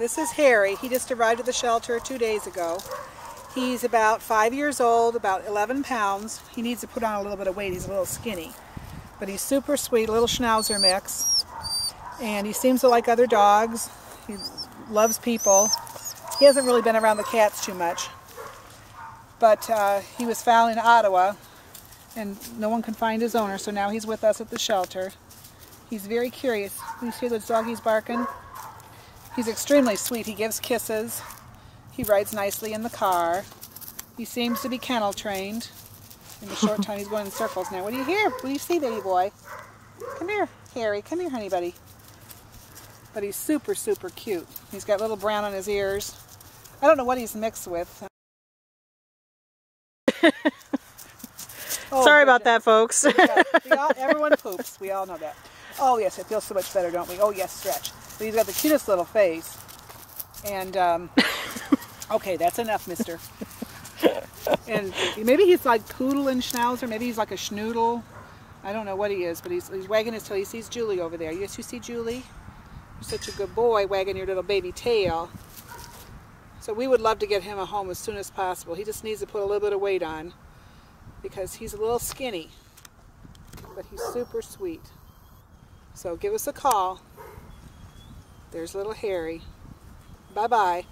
This is Hairy. He just arrived at the shelter two days ago. He's about five years old, about 11 pounds. He needs to put on a little bit of weight. He's a little skinny. But he's super sweet, little schnauzer mix. And he seems to like other dogs. He loves people. He hasn't really been around the cats too much. But uh, he was found in Ottawa and no one can find his owner, so now he's with us at the shelter. He's very curious. You see those doggies barking? He's extremely sweet. He gives kisses. He rides nicely in the car. He seems to be kennel trained. In the short time he's going in circles now. What do you hear? What do you see, baby boy? Come here, Hairy. Come here, honey buddy. But he's super, super cute. He's got little brown on his ears. I don't know what he's mixed with. oh, Sorry about that, folks. yeah, all, everyone poops. We all know that. Oh, yes, it feels so much better, don't we? Oh, yes, stretch. But he's got the cutest little face. And, um, okay, that's enough, mister. and maybe he's like poodle and schnauzer. Maybe he's like a schnoodle. I don't know what he is, but he's, he's wagging his tail. He sees Julie over there. Yes, you see Julie? You're such a good boy wagging your little baby tail. So we would love to get him a home as soon as possible. He just needs to put a little bit of weight on because he's a little skinny, but he's super sweet. So give us a call. There's little Hairy. Bye-bye.